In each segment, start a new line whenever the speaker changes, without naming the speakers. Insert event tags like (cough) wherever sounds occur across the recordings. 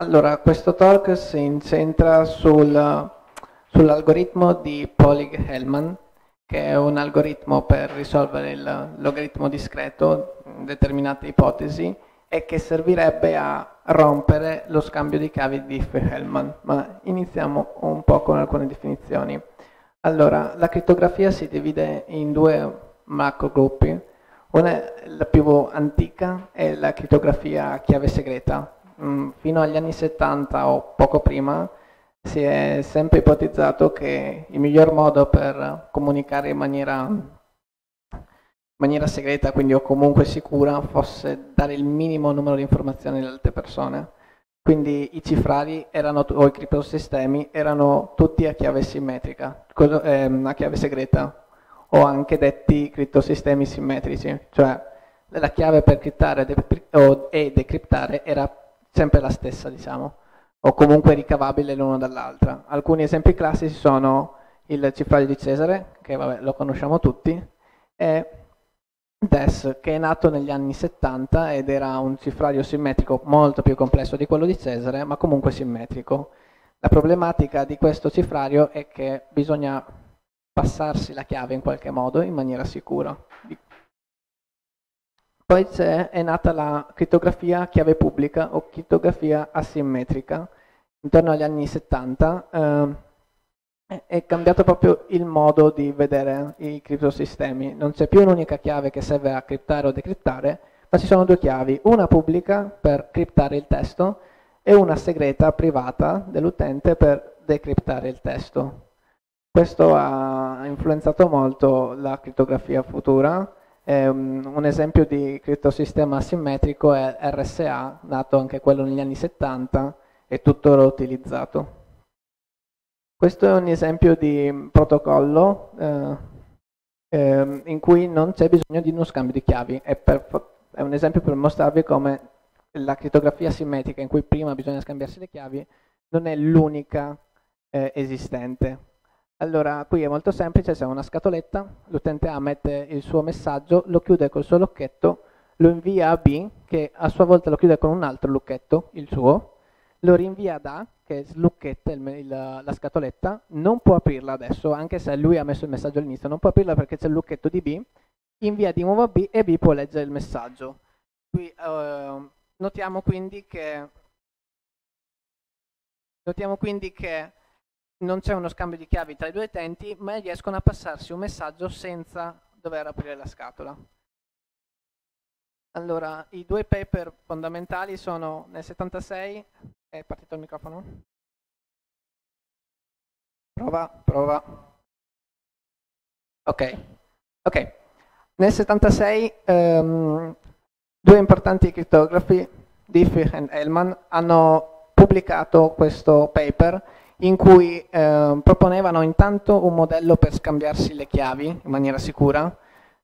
Allora, questo talk si incentra sul, sull'algoritmo di Polig-Hellman, che è un algoritmo per risolvere il logaritmo discreto in determinate ipotesi e che servirebbe a rompere lo scambio di chiavi di Diffie-Hellman. Ma iniziamo un po' con alcune definizioni. Allora, la crittografia si divide in due macrogruppi. Una, la più antica, è la crittografia a chiave segreta, Mm, fino agli anni 70 o poco prima si è sempre ipotizzato che il miglior modo per comunicare in maniera, in maniera segreta, quindi o comunque sicura, fosse dare il minimo numero di informazioni alle altre persone. Quindi i cifrari erano, o i criptosistemi erano tutti a chiave simmetrica, ehm, a chiave segreta, o anche detti criptosistemi simmetrici, cioè la chiave per criptare e decriptare era sempre la stessa, diciamo, o comunque ricavabile l'uno dall'altra. Alcuni esempi classici sono il cifrario di Cesare, che vabbè, lo conosciamo tutti, e DES, che è nato negli anni 70 ed era un cifrario simmetrico molto più complesso di quello di Cesare, ma comunque simmetrico. La problematica di questo cifrario è che bisogna passarsi la chiave in qualche modo in maniera sicura. Poi è nata la crittografia chiave pubblica o crittografia asimmetrica. Intorno agli anni 70 eh, è cambiato proprio il modo di vedere i criptosistemi. Non c'è più un'unica chiave che serve a criptare o decriptare, ma ci sono due chiavi, una pubblica per criptare il testo e una segreta privata dell'utente per decriptare il testo. Questo ha influenzato molto la crittografia futura un esempio di criptosistema asimmetrico è RSA, nato anche quello negli anni 70 e tuttora utilizzato. Questo è un esempio di protocollo eh, eh, in cui non c'è bisogno di uno scambio di chiavi. È, per, è, un esempio per mostrarvi come la crittografia asimmetrica in cui prima bisogna scambiarsi le chiavi non è l'unica eh, esistente. Allora, qui è molto semplice, c'è una scatoletta, l'utente A mette il suo messaggio, lo chiude col suo lucchetto, lo invia a B, che a sua volta lo chiude con un altro lucchetto, il suo, lo rinvia ad A, che lucchetta il, il, la scatoletta, non può aprirla adesso, anche se lui ha messo il messaggio all'inizio, non può aprirla perché c'è il lucchetto di B, invia di nuovo a B e B può leggere il messaggio. Qui eh, notiamo quindi che, notiamo quindi che non c'è uno scambio di chiavi tra i due utenti, ma riescono a passarsi un messaggio senza dover aprire la scatola. Allora, i due paper fondamentali sono nel 76, è partito il microfono? Prova, prova. Ok, ok. Nel 76 um, ehm, due importanti crittografi, Diffie e Hellman, hanno pubblicato questo paper in cui eh, proponevano intanto un modello per scambiarsi le chiavi in maniera sicura,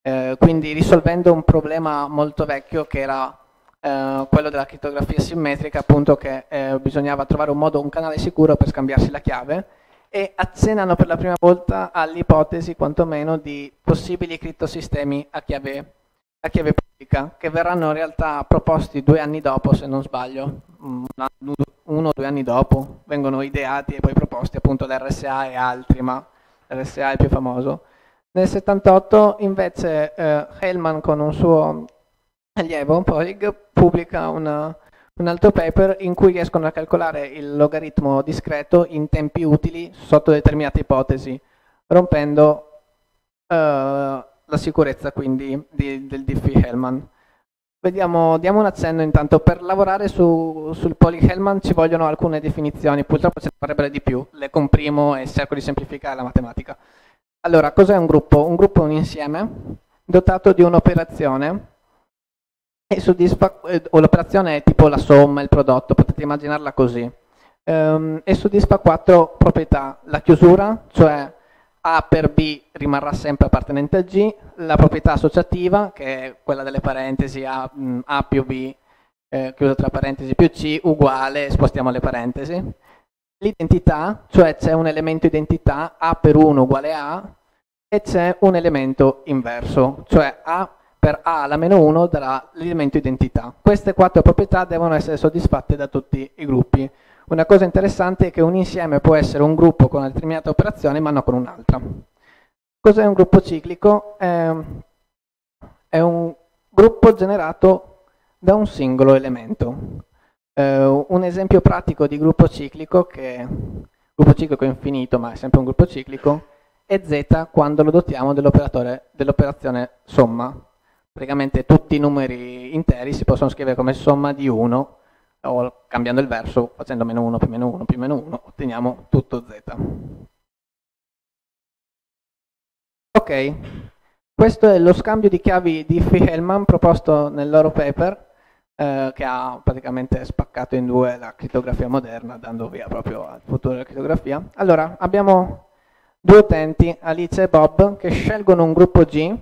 eh, quindi risolvendo un problema molto vecchio che era eh, quello della crittografia simmetrica, appunto che eh, bisognava trovare un modo, un canale sicuro per scambiarsi la chiave, e accennano per la prima volta all'ipotesi quantomeno di possibili crittosistemi a chiave, a chiave pubblica, che verranno in realtà proposti due anni dopo, se non sbaglio, uno o due anni dopo vengono ideati e poi proposti appunto l'RSA e altri, ma l'RSA è più famoso. Nel 78 invece eh, Hellman con un suo allievo, Poig, pubblica una, un altro paper in cui riescono a calcolare il logaritmo discreto in tempi utili sotto determinate ipotesi, rompendo eh, la sicurezza quindi di, del Diffie-Hellman. Vediamo, diamo un accenno intanto, per lavorare su, sul Poly-Hellman ci vogliono alcune definizioni, purtroppo ce ne vorrebbero di più, le comprimo e cerco di semplificare la matematica. Allora, cos'è un gruppo? Un gruppo è un insieme dotato di un'operazione e soddisfa, eh, l'operazione è tipo la somma, il prodotto, potete immaginarla così, um, e soddisfa quattro proprietà, la chiusura, cioè a per B rimarrà sempre appartenente a G, la proprietà associativa, che è quella delle parentesi A, A più B, eh, chiuso tra parentesi più C, uguale, spostiamo le parentesi. L'identità, cioè c'è un elemento identità, A per 1 uguale A, e c'è un elemento inverso, cioè A per A alla meno 1 darà l'elemento identità. Queste quattro proprietà devono essere soddisfatte da tutti i gruppi. Una cosa interessante è che un insieme può essere un gruppo con una determinata operazione ma non con un'altra. Cos'è un gruppo ciclico? È, è un gruppo generato da un singolo elemento. Eh, un esempio pratico di gruppo ciclico, che gruppo ciclico infinito ma è sempre un gruppo ciclico, è z quando lo dotiamo dell'operazione somma praticamente tutti i numeri interi si possono scrivere come somma di 1 o cambiando il verso facendo meno 1 più meno 1 più meno 1 otteniamo tutto z. Ok, questo è lo scambio di chiavi di Diffie-Hellman proposto nel loro paper eh, che ha praticamente spaccato in due la crittografia moderna dando via proprio al futuro della crittografia. Allora, abbiamo due utenti, Alice e Bob, che scelgono un gruppo G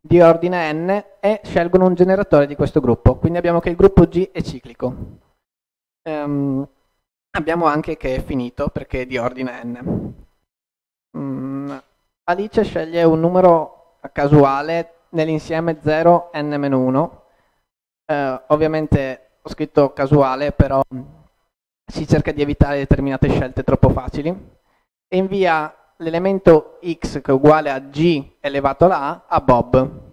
di ordine n e scelgono un generatore di questo gruppo. Quindi abbiamo che il gruppo G è ciclico. Um, abbiamo anche che è finito perché è di ordine n. Um, Alice sceglie un numero casuale nell'insieme 0 n-1. Uh, ovviamente ho scritto casuale, però si cerca di evitare determinate scelte troppo facili. E invia l'elemento x che è uguale a g elevato alla a a Bob.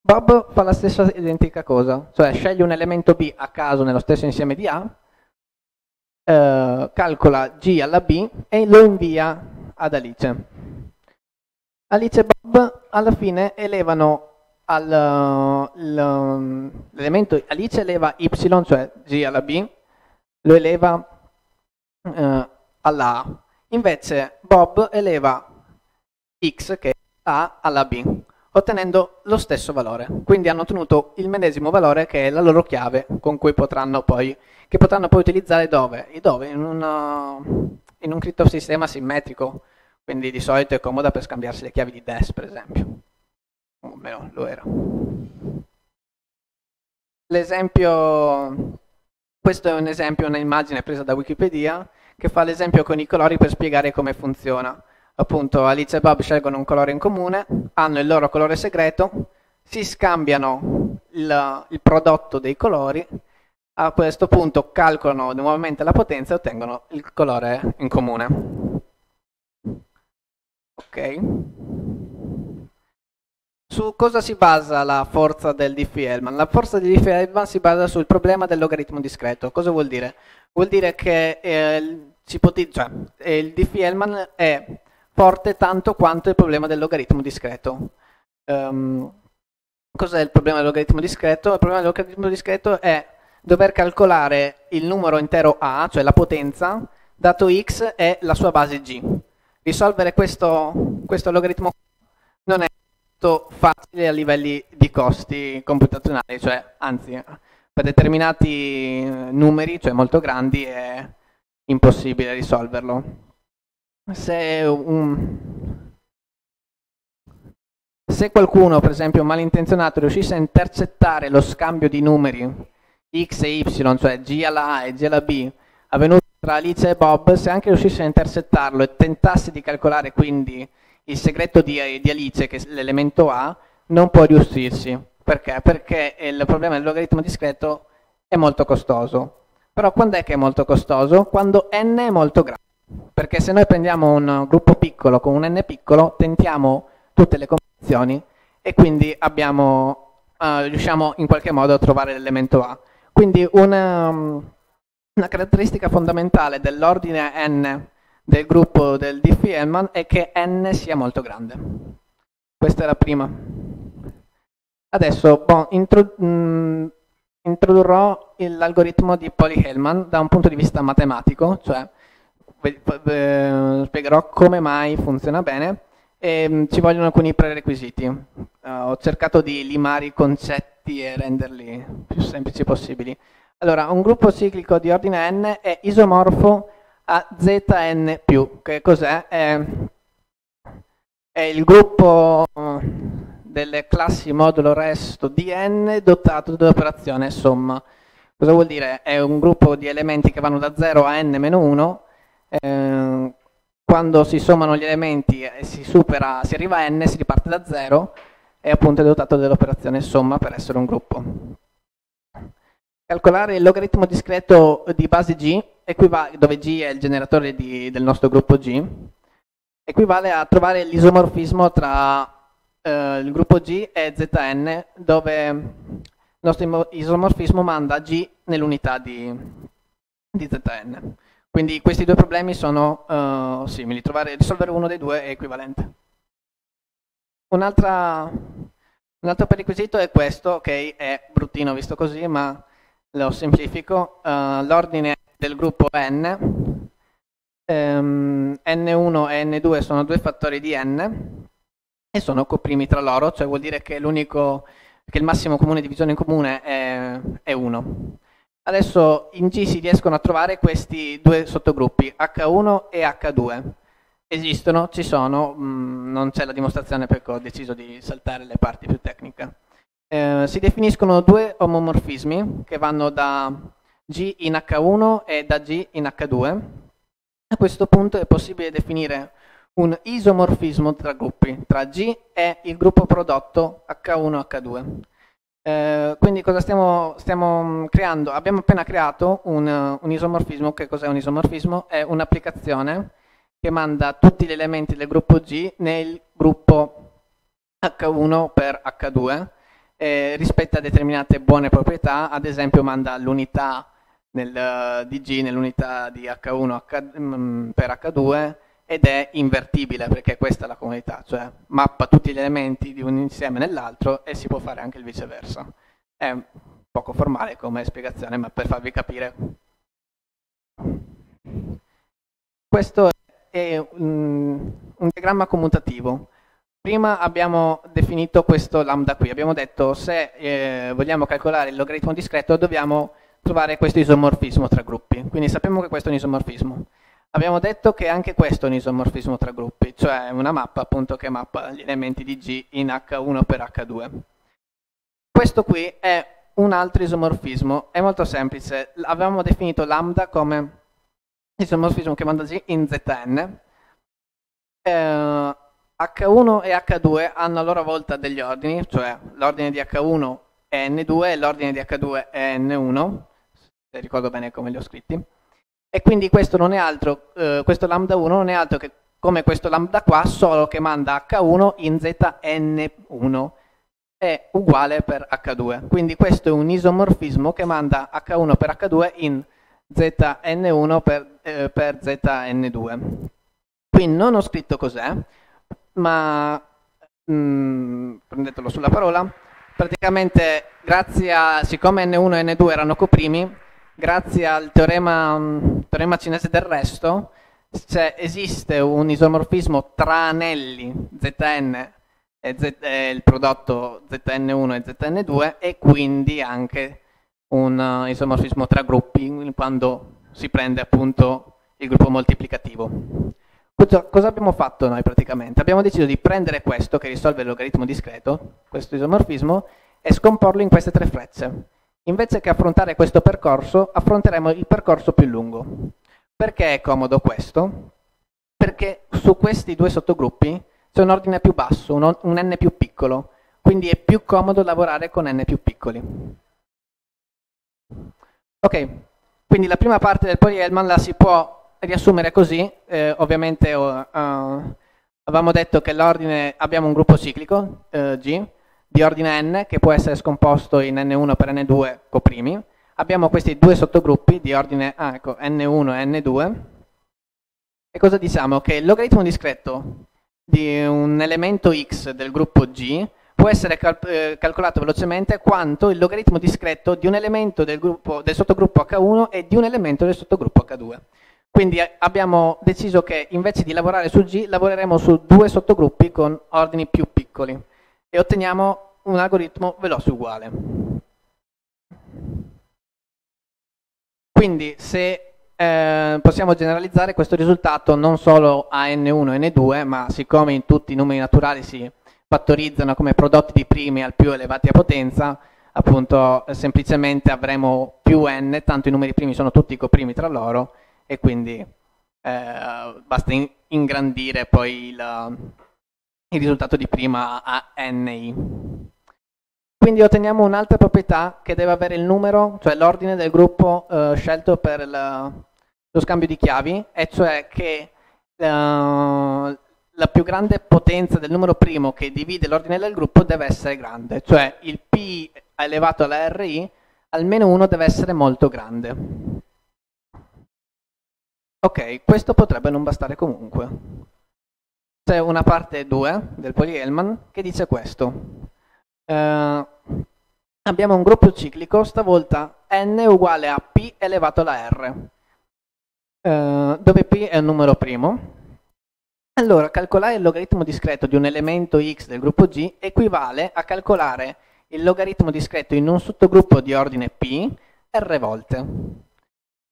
Bob fa la stessa identica cosa, cioè sceglie un elemento b a caso nello stesso insieme di a, eh, calcola g alla b e lo invia ad Alice. Alice e Bob alla fine elevano l'elemento Alice eleva y, cioè g alla b, lo eleva eh, alla a Invece Bob eleva x che è a alla b, ottenendo lo stesso valore. Quindi hanno ottenuto il medesimo valore che è la loro chiave con cui potranno poi, che potranno poi utilizzare dove? dove? In, una, in un criptosistema simmetrico, quindi di solito è comoda per scambiarsi le chiavi di DES per esempio. O almeno lo era. L'esempio, questo è un esempio, un'immagine presa da Wikipedia, che fa l'esempio con i colori per spiegare come funziona. Appunto Alice e Bob scelgono un colore in comune, hanno il loro colore segreto, si scambiano il, il prodotto dei colori, a questo punto calcolano nuovamente la potenza e ottengono il colore in comune. Ok. Su cosa si basa la forza del Diffie-Hellman? La forza di Diffie-Hellman si basa sul problema del logaritmo discreto. Cosa vuol dire? Vuol dire che eh, cioè, eh, il Diffie-Hellman è forte tanto quanto il problema del logaritmo discreto. Um, cos'è il problema del logaritmo discreto? Il problema del logaritmo discreto è dover calcolare il numero intero a, cioè la potenza, dato x e la sua base g. Risolvere questo, questo logaritmo non è facile a livelli di costi computazionali, cioè anzi per determinati numeri, cioè molto grandi, è impossibile risolverlo. Se, un... Se qualcuno, per esempio malintenzionato, riuscisse a intercettare lo scambio di numeri x e y, cioè g alla a e g alla b, avvenuto tra Alice e Bob, se anche riuscisse a intercettarlo e tentasse di calcolare quindi il segreto di, di Alice, che è l'elemento A, non può riuscirsi. Perché? Perché il problema del logaritmo discreto è molto costoso. Però quando è che è molto costoso? Quando n è molto grande. Perché se noi prendiamo un gruppo piccolo con un n piccolo, tentiamo tutte le combinazioni e quindi abbiamo, uh, riusciamo in qualche modo a trovare l'elemento A. Quindi una, una caratteristica fondamentale dell'ordine n del gruppo del Diffie-Hellman è che n sia molto grande. Questa è la prima. Adesso, bon, intro, mh, mm, introdurrò l'algoritmo di Pauli-Hellman da un punto di vista matematico, cioè spiegherò come mai funziona bene e mh, ci vogliono alcuni prerequisiti. Uh, ho cercato di limare i concetti e renderli più semplici possibili. Allora, un gruppo ciclico di ordine n è isomorfo a Zn+, che cos'è? È, è, il gruppo delle classi modulo resto di n dotato dell'operazione somma. Cosa vuol dire? È un gruppo di elementi che vanno da 0 a n-1, eh, quando si sommano gli elementi e si, supera, si arriva a n, si riparte da 0, e appunto è dotato dell'operazione somma per essere un gruppo. Calcolare il logaritmo discreto di base G, dove G è il generatore di, del nostro gruppo G, equivale a trovare l'isomorfismo tra eh, il gruppo G e Zn, dove il nostro isomorfismo manda G nell'unità di, di Zn. Quindi questi due problemi sono uh, simili, Trovare, risolvere uno dei due è equivalente. Un, altro prerequisito è questo, ok, è bruttino visto così, ma lo semplifico. Uh, L'ordine del gruppo n, um, n1 e n2 sono due fattori di n e sono coprimi tra loro, cioè vuol dire che, che il massimo comune divisione in comune è, è 1. Adesso in G si riescono a trovare questi due sottogruppi, H1 e H2. Esistono, ci sono, mh, mm, non c'è la dimostrazione perché ho deciso di saltare le parti più tecniche. Eh, si definiscono due omomorfismi che vanno da G in H1 e da G in H2. A questo punto è possibile definire un isomorfismo tra gruppi, tra G e il gruppo prodotto H1-H2. Eh, quindi cosa stiamo, stiamo, mm, creando? Abbiamo appena creato un, un isomorfismo, che cos'è un isomorfismo? È un'applicazione che manda tutti gli elementi del gruppo G nel gruppo H1 per H2 eh, rispetto a determinate buone proprietà, ad esempio manda l'unità nel, di G nell'unità di H1 H, mm, per H2 ed è invertibile perché questa è la comunità, cioè mappa tutti gli elementi di un insieme nell'altro e si può fare anche il viceversa. È poco formale come spiegazione, ma per farvi capire. Questo è un, un diagramma commutativo. Prima abbiamo definito questo lambda qui, abbiamo detto se eh, vogliamo calcolare il logaritmo discreto dobbiamo trovare questo isomorfismo tra gruppi, quindi sappiamo che questo è un isomorfismo. Abbiamo detto che anche questo è un isomorfismo tra gruppi, cioè una mappa appunto che mappa gli elementi di G in H1 per H2. Questo qui è un altro isomorfismo, è molto semplice, avevamo definito lambda come isomorfismo che manda G in Zn. Eh, H1 e H2 hanno a loro volta degli ordini, cioè l'ordine di H1 è N2 e l'ordine di H2 è N1, se ricordo bene come li ho scritti e quindi questo, non è altro, eh, questo lambda 1 non è altro che come questo lambda qua, solo che manda H1 in Zn1 è uguale per H2. Quindi questo è un isomorfismo che manda H1 per H2 in Zn1 per, eh, per Zn2. Qui non ho scritto cos'è, ma mh, mm, prendetelo sulla parola. Praticamente, grazie a, siccome N1 e N2 erano coprimi, grazie al teorema, mm, teorema cinese del resto, esiste un isomorfismo tra anelli Zn e, Z, e il prodotto Zn1 e Zn2 e quindi anche un uh, isomorfismo tra gruppi quando si prende appunto il gruppo moltiplicativo. Cosa, cosa abbiamo fatto noi praticamente? Abbiamo deciso di prendere questo che risolve il logaritmo discreto, questo isomorfismo, e scomporlo in queste tre frecce. Invece che affrontare questo percorso, affronteremo il percorso più lungo. Perché è comodo questo? Perché su questi due sottogruppi c'è un ordine più basso, un, n più piccolo, quindi è più comodo lavorare con n più piccoli. Ok, quindi la prima parte del Pori-Hellman la si può riassumere così, eh, ovviamente uh, avevamo detto che l'ordine, abbiamo un gruppo ciclico, uh, G, di ordine n che può essere scomposto in n1 per n2 coprimi. Abbiamo questi due sottogruppi di ordine ah, ecco, n1 e n2. E cosa diciamo? Che il logaritmo discreto di un elemento x del gruppo G può essere cal eh, calcolato velocemente quanto il logaritmo discreto di un elemento del, gruppo, del sottogruppo H1 e di un elemento del sottogruppo H2. Quindi eh, abbiamo deciso che invece di lavorare su G lavoreremo su due sottogruppi con ordini più piccoli e otteniamo un algoritmo veloce uguale. Quindi se eh, possiamo generalizzare questo risultato non solo a n1 e n2, ma siccome in tutti i numeri naturali si fattorizzano come prodotti di primi al più elevati a potenza, appunto semplicemente avremo più n, tanto i numeri primi sono tutti coprimi tra loro e quindi eh, basta in ingrandire poi la, il risultato di prima a ni. Quindi otteniamo un'altra proprietà che deve avere il numero, cioè l'ordine del gruppo eh, scelto per la, lo scambio di chiavi, e cioè che uh, la più grande potenza del numero primo che divide l'ordine del gruppo deve essere grande, cioè il P elevato alla RI, almeno uno deve essere molto grande. Ok, questo potrebbe non bastare comunque. C'è una parte 2 del poly-Hellman che dice questo. Uh, abbiamo un gruppo ciclico, stavolta n uguale a p elevato alla r, uh, dove p è un numero primo. Allora, calcolare il logaritmo discreto di un elemento x del gruppo G equivale a calcolare il logaritmo discreto in un sottogruppo di ordine p r volte.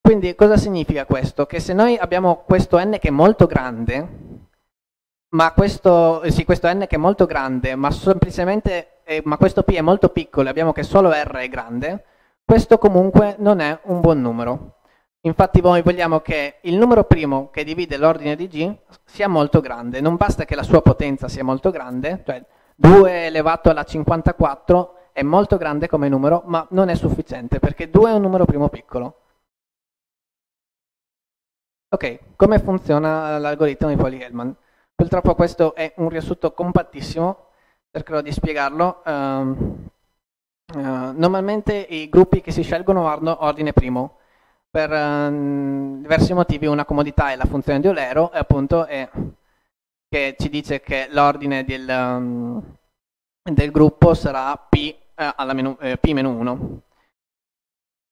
Quindi cosa significa questo? Che se noi abbiamo questo n che è molto grande, ma questo, sì, questo n che è molto grande, ma semplicemente, eh, ma questo p è molto piccolo abbiamo che solo r è grande, questo comunque non è un buon numero. Infatti noi vogliamo che il numero primo che divide l'ordine di g sia molto grande, non basta che la sua potenza sia molto grande, cioè 2 elevato alla 54 è molto grande come numero, ma non è sufficiente perché 2 è un numero primo piccolo. Ok, come funziona l'algoritmo di Pauli-Hellman? Purtroppo questo è un riassunto compattissimo, cercherò di spiegarlo. Um, uh, normalmente i gruppi che si scelgono hanno ordine primo, per um, diversi motivi una comodità è la funzione di Eulero e appunto è che ci dice che l'ordine del, um, del, gruppo sarà P, eh, alla menu, eh, P-1.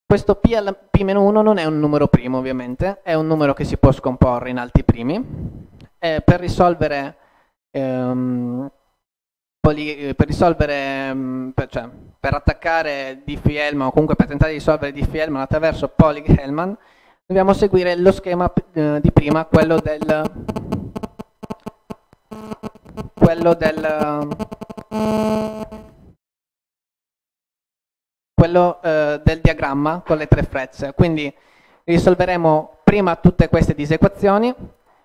Questo P alla P-1 non è un numero primo ovviamente, è un numero che si può scomporre in alti primi eh, per risolvere, ehm, per, risolvere ehm, per, cioè, per attaccare Diffie-Hellman o comunque per tentare di risolvere Diffie-Hellman attraverso Poly-Hellman dobbiamo seguire lo schema eh, di prima, quello del quello del quello eh, del diagramma con le tre frecce quindi risolveremo prima tutte queste disequazioni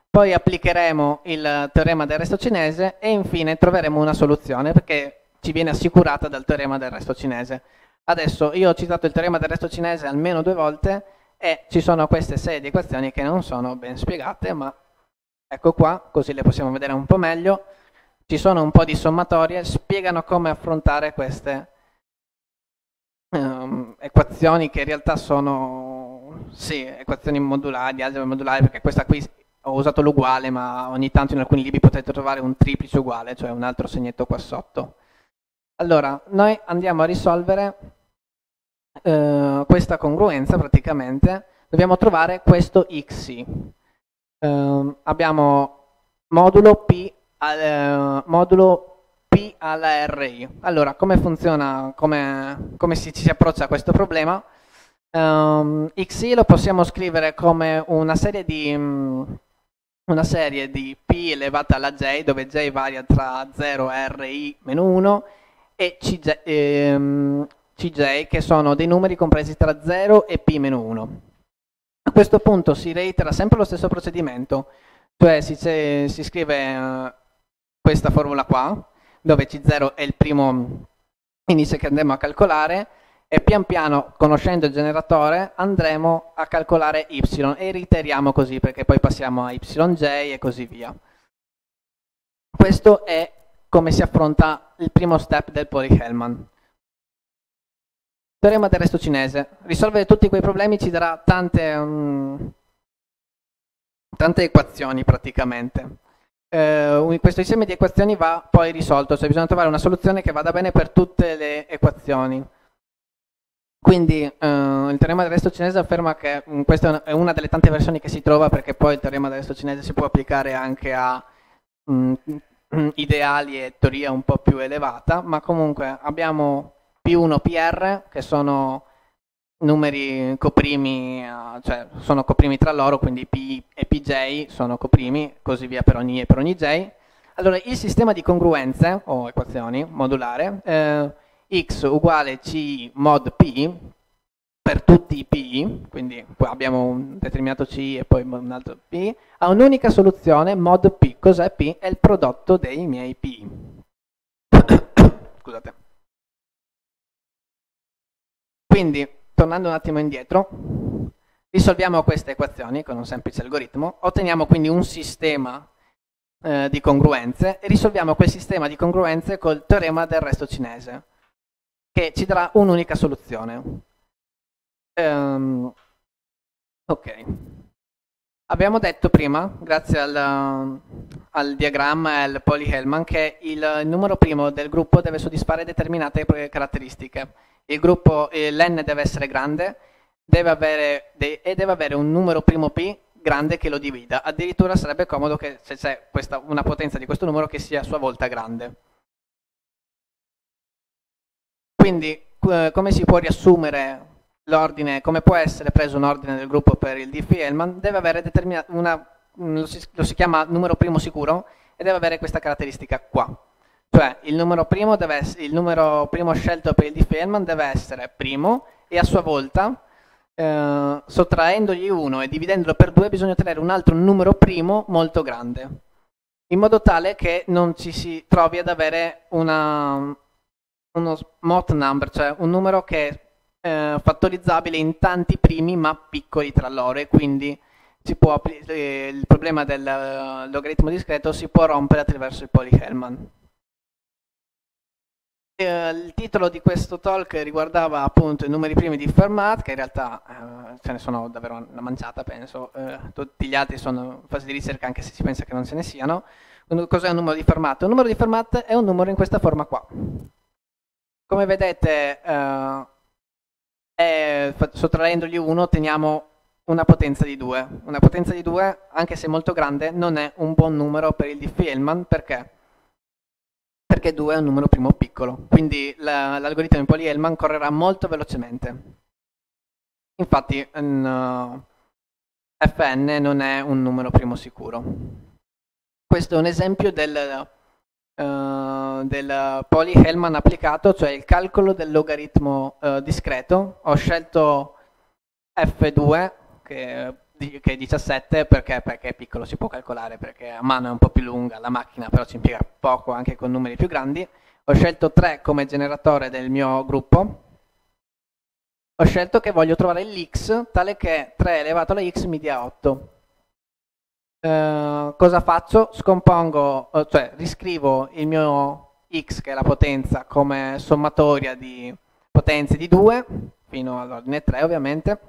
poi applicheremo il teorema del resto cinese e infine troveremo una soluzione perché ci viene assicurata dal teorema del resto cinese. Adesso io ho citato il teorema del resto cinese almeno due volte e ci sono queste serie di equazioni che non sono ben spiegate, ma ecco qua, così le possiamo vedere un po' meglio. Ci sono un po' di sommatorie, spiegano come affrontare queste um, equazioni che in realtà sono, sì, equazioni modulari, algebra modulare, perché questa qui ho usato l'uguale, ma ogni tanto in alcuni libri potete trovare un triplice uguale, cioè un altro segnetto qua sotto. Allora, noi andiamo a risolvere eh, questa congruenza praticamente, dobbiamo trovare questo xc. Eh, abbiamo modulo p, al, eh, modulo p alla ri. Allora, come funziona, come, come si, ci si approccia a questo problema? Um, xc lo possiamo scrivere come una serie di... Um, una serie di p elevata alla j, dove j varia tra 0 e ri meno 1, e cj, ehm, cj, che sono dei numeri compresi tra 0 e p meno 1. A questo punto si reitera sempre lo stesso procedimento, cioè si, si scrive uh, questa formula qua, dove C0 è il primo indice che andremo a calcolare, e pian piano, conoscendo il generatore, andremo a calcolare y e reiteriamo così perché poi passiamo a yj e così via. Questo è come si affronta il primo step del Poly-Hellman. Teorema del resto cinese. Risolvere tutti quei problemi ci darà tante, um, tante equazioni praticamente. Eh, questo insieme di equazioni va poi risolto, cioè bisogna trovare una soluzione che vada bene per tutte le equazioni. Quindi eh, il teorema del resto cinese afferma che mh, mm, questa è una delle tante versioni che si trova perché poi il teorema del resto cinese si può applicare anche a mh, mm, (clears throat) ideali e teoria un po' più elevata, ma comunque abbiamo P1, PR che sono numeri coprimi, uh, cioè sono coprimi tra loro, quindi P e PJ sono coprimi, così via per ogni E per ogni J. Allora il sistema di congruenze o equazioni modulare eh, x uguale c mod p per tutti i PI, quindi qua abbiamo un determinato CI e poi un altro PI, ha un'unica soluzione, mod P. Cos'è P? È il prodotto dei miei PI. (coughs) Scusate. Quindi, tornando un attimo indietro, risolviamo queste equazioni con un semplice algoritmo, otteniamo quindi un sistema eh, di congruenze e risolviamo quel sistema di congruenze col teorema del resto cinese, che ci darà un'unica soluzione. Um, ok. Abbiamo detto prima, grazie al, al diagramma e al poly-Hellman, che il numero primo del gruppo deve soddisfare determinate caratteristiche. Il gruppo, l'n deve essere grande deve avere de e deve avere un numero primo p grande che lo divida. Addirittura sarebbe comodo che se c'è una potenza di questo numero che sia a sua volta grande. Quindi come si può riassumere l'ordine, come può essere preso un ordine del gruppo per il diffie-Hellman, deve avere una, lo si, lo si chiama numero primo sicuro e deve avere questa caratteristica qua. Cioè il numero primo, essere, il numero primo scelto per il diffie-Hellman deve essere primo e a sua volta eh, sottraendogli 1 e dividendolo per 2 bisogna ottenere un altro numero primo molto grande in modo tale che non ci si trovi ad avere una, uno smot number, cioè un numero che è eh, fattorizzabile in tanti primi ma piccoli tra loro e quindi eh, il problema del uh, logaritmo discreto si può rompere attraverso il poly-Hellman. Eh, il titolo di questo talk riguardava appunto i numeri primi di Fermat, che in realtà eh, ce ne sono davvero una manciata, penso. Eh, tutti gli altri sono in fase di ricerca, anche se si pensa che non ce ne siano. Cos'è un numero di Fermat? Un numero di Fermat è un numero in questa forma qua. Come vedete, eh, è, sottraendogli 1 otteniamo una potenza di 2. Una potenza di 2, anche se molto grande, non è un buon numero per il Diffie-Hellman, perché? Perché 2 è un numero primo piccolo, quindi l'algoritmo di Poly-Hellman correrà molto velocemente. Infatti uh, Fn non è un numero primo sicuro. Questo è un esempio del uh, del poly-Hellman applicato, cioè il calcolo del logaritmo uh, discreto. Ho scelto F2, che, che, è 17, perché? perché è piccolo, si può calcolare, perché a mano è un po' più lunga la macchina, però ci impiega poco anche con numeri più grandi. Ho scelto 3 come generatore del mio gruppo. Ho scelto che voglio trovare l'x tale che 3 elevato alla x mi dia 8. Eh, cosa faccio? Scompongo, eh, cioè riscrivo il mio x, che è la potenza, come sommatoria di potenze di 2, fino all'ordine 3 ovviamente.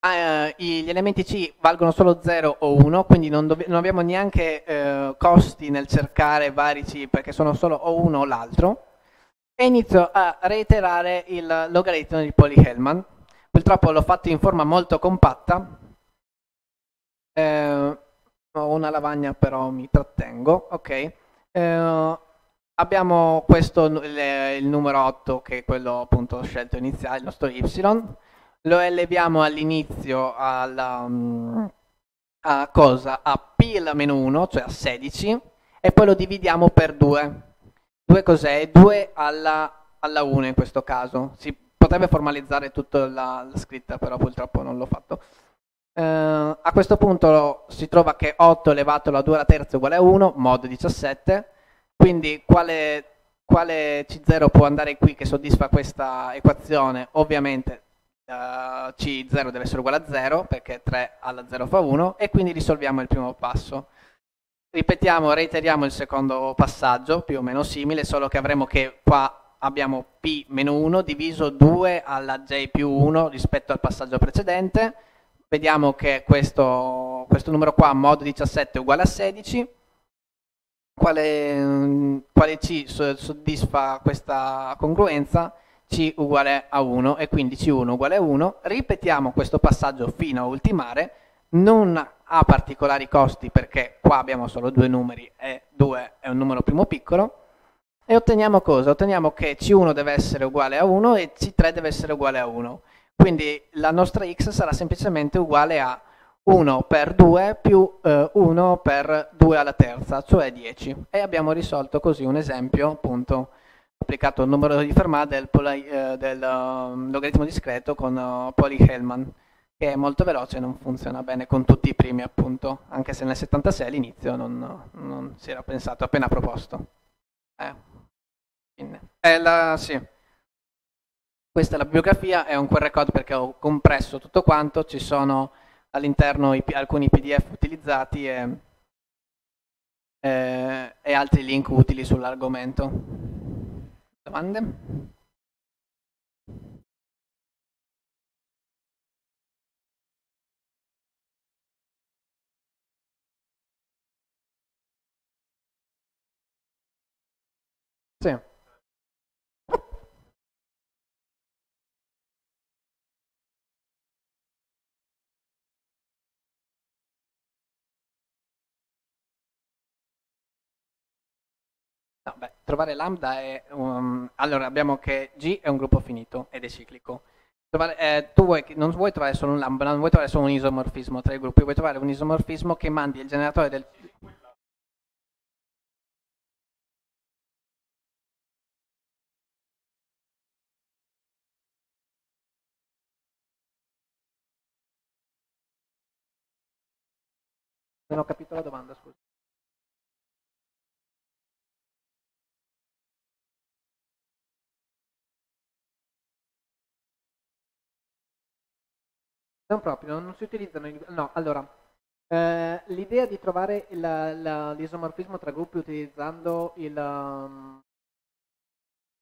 Uh, gli elementi C valgono solo 0 o 1, quindi non, non abbiamo neanche uh, costi nel cercare vari C perché sono solo o uno o l'altro. E inizio a reiterare il logaritmo di Poly-Hellman. Purtroppo l'ho fatto in forma molto compatta, eh, ho una lavagna però mi trattengo, ok. Eh, abbiamo questo, il, numero 8 che è quello appunto scelto iniziale, il nostro y, lo eleviamo all'inizio alla, mm, a cosa? A p la meno 1, cioè a 16, e poi lo dividiamo per 2. 2 cos'è? 2 alla, alla 1 in questo caso. Si potrebbe formalizzare tutta la, la scritta, però purtroppo non l'ho fatto. Uh, a questo punto si trova che 8 elevato alla 2 alla terza uguale a 1, mod 17, quindi quale, quale C0 può andare qui che soddisfa questa equazione? Ovviamente uh, C0 deve essere uguale a 0 perché 3 alla 0 fa 1 e quindi risolviamo il primo passo. Ripetiamo, reiteriamo il secondo passaggio, più o meno simile, solo che avremo che qua abbiamo P-1 diviso 2 alla J più 1 rispetto al passaggio precedente, vediamo che questo, questo numero qua, mod 17 è uguale a 16, quale, quale C soddisfa questa congruenza? C uguale a 1 e quindi C1 uguale a 1. Ripetiamo questo passaggio fino a ultimare, non ha particolari costi perché qua abbiamo solo due numeri e 2 è un numero primo piccolo, e otteniamo cosa? Otteniamo che C1 deve essere uguale a 1 e C3 deve essere uguale a 1. Quindi la nostra x sarà semplicemente uguale a 1 per 2 più eh, 1 per 2 alla terza, cioè 10. E abbiamo risolto così un esempio appunto applicato il numero di Fermat del, uh, del uh, logaritmo discreto con uh, Pauli-Hellman, che è molto veloce e non funziona bene con tutti i primi appunto, anche se nel 76 all'inizio non, non, si era pensato, appena proposto. Eh. È la, sì. Questa è la bibliografia, è un QR code perché ho compresso tutto quanto, ci sono all'interno alcuni PDF utilizzati e, eh, e altri link utili sull'argomento. Domande? No, beh, trovare lambda è... Um, allora, abbiamo che G è un gruppo finito ed è ciclico. Trovare, eh, tu vuoi, non vuoi trovare solo un lambda, non vuoi trovare solo un isomorfismo tra i gruppi, vuoi trovare un isomorfismo che mandi il generatore del... Non ho capito la domanda, scusa. Non proprio, non si utilizzano... No, allora, eh, l'idea di trovare l'isomorfismo tra gruppi utilizzando il, um,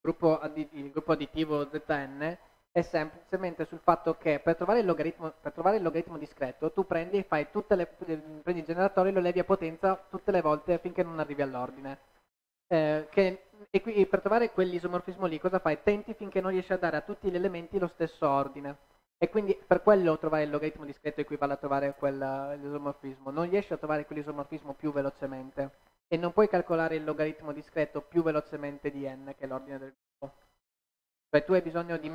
gruppo, il gruppo additivo Zn è semplicemente sul fatto che per trovare il logaritmo, trovare il logaritmo discreto tu prendi, le, prendi il generatore e lo levi a potenza tutte le volte finché non arrivi all'ordine. Eh, e qui, per trovare quell'isomorfismo lì cosa fai? Tenti finché non riesci a dare a tutti gli elementi lo stesso ordine. E quindi per quello trovare il logaritmo discreto equivale a trovare quell'isomorfismo. Non riesci a trovare quell'isomorfismo più velocemente e non puoi calcolare il logaritmo discreto più velocemente di n, che è l'ordine del gruppo. Cioè tu hai bisogno di...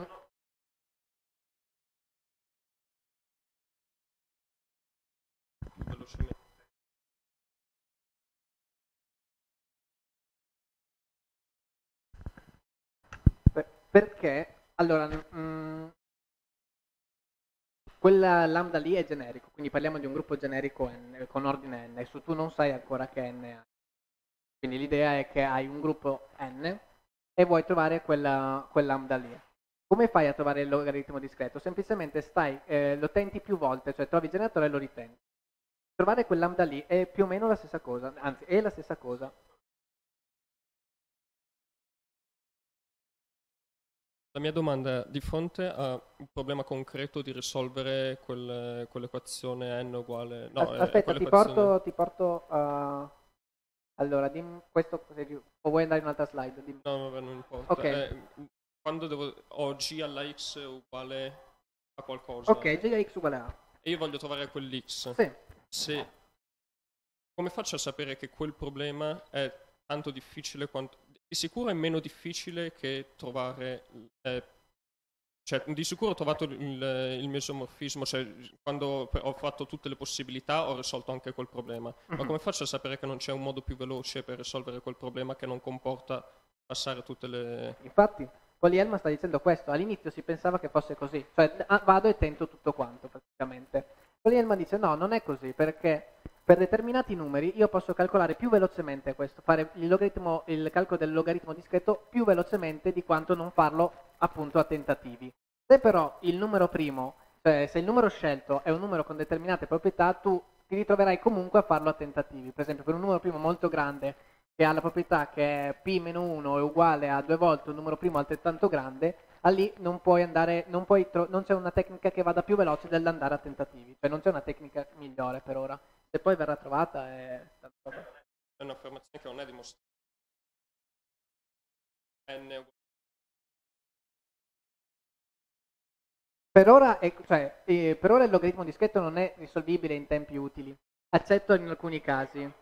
Perché? Allora, mh, mm, quella lambda lì è generico, quindi parliamo di un gruppo generico n, con ordine n, su tu non sai ancora che n hai. Quindi l'idea è che hai un gruppo n e vuoi trovare quella, quel lambda lì. Come fai a trovare il logaritmo discreto? Semplicemente stai, eh, lo tenti più volte, cioè trovi il generatore e lo ritenti. Trovare quel lambda lì è più o meno la stessa cosa, anzi è la stessa cosa,
La mia domanda è, di fronte a un problema concreto di risolvere quel, quell'equazione n uguale...
No, eh, Aspetta, ti porto, ti porto uh... Allora, dimmi questo, o vuoi andare in un'altra slide? Dimmi.
No, vabbè, non importa. Okay. Eh, quando devo, ho g alla x uguale a qualcosa.
Ok, g alla x uguale a.
E io voglio trovare quell'x.
Sì.
Se, come faccio a sapere che quel problema è tanto difficile quanto di sicuro è meno difficile che trovare, eh, cioè di sicuro ho trovato il, il mio isomorfismo, cioè quando ho fatto tutte le possibilità ho risolto anche quel problema, uh-huh. ma come faccio a sapere che non c'è un modo più veloce per risolvere quel problema che non comporta passare tutte le...
Infatti, Poli Elma sta dicendo questo, all'inizio si pensava che fosse così, cioè ah, vado e tento tutto quanto praticamente. Poli Elma dice no, non è così perché per determinati numeri io posso calcolare più velocemente questo, fare il, il calcolo del logaritmo discreto più velocemente di quanto non farlo appunto a tentativi. Se però il numero primo, cioè se il numero scelto è un numero con determinate proprietà, tu ti ritroverai comunque a farlo a tentativi. Per esempio per un numero primo molto grande che ha la proprietà che è p-1 è uguale a due volte un numero primo altrettanto grande, lì non puoi andare, non, non c'è una tecnica che vada più veloce dell'andare a tentativi, cioè non c'è una tecnica migliore per ora. Se poi verrà trovata è...
È un'affermazione che non è dimostrata. N
Per ora, è, cioè, eh, per ora il logaritmo discreto non è risolvibile in tempi utili, eccetto in alcuni casi.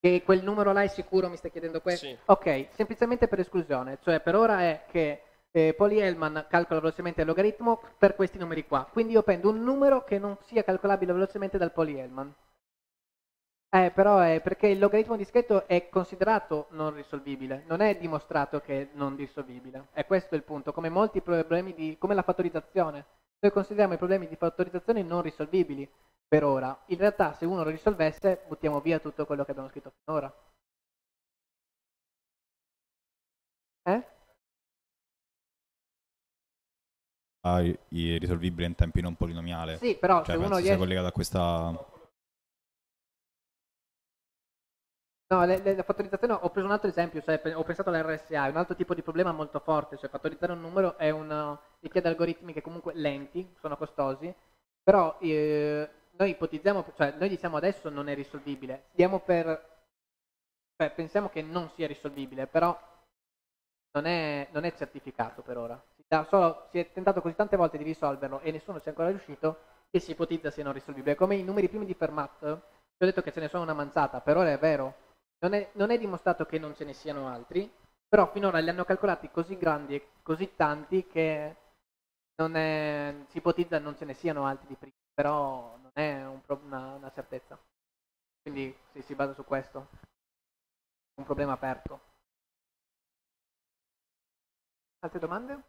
Che quel numero là è sicuro, mi stai chiedendo questo?
Sì.
Ok, semplicemente per esclusione, cioè per ora è che eh, Poli-Hellman calcola velocemente il logaritmo per questi numeri qua, quindi io prendo un numero che non sia calcolabile velocemente dal Poli-Hellman. Eh, però è perché il logaritmo dischetto è considerato non risolvibile, non è dimostrato che è non risolvibile. È questo il punto, come molti problemi di... come la fattorizzazione. Noi consideriamo i problemi di fattorizzazione non risolvibili per ora. In realtà se uno lo risolvesse buttiamo via tutto quello che abbiamo scritto finora.
Risolvibile in tempi non polinomiale.
Sì, però
cioè,
se uno riesce...
collegato a questa
No, le, le, la fattorizzazione, ho preso un altro esempio, cioè, ho pensato all'RSA, è un altro tipo di problema molto forte, cioè fattorizzare un numero è un, richiede algoritmi che comunque lenti, sono costosi, però eh, noi ipotizziamo, cioè noi diciamo adesso non è risolvibile, diamo per, cioè, pensiamo che non sia risolvibile, però non è, non è certificato per ora, solo, si è tentato così tante volte di risolverlo e nessuno ci è ancora riuscito che si ipotizza sia non risolvibile, come i numeri primi di Fermat, ti ho detto che ce ne sono una manzata, per ora è vero, non è, non è dimostrato che non ce ne siano altri, però finora li hanno calcolati così grandi e così tanti che è, si ipotizza non ce ne siano altri di prima, però non è un una, una, certezza. Quindi sì, si basa su questo. Un problema aperto. Altre domande?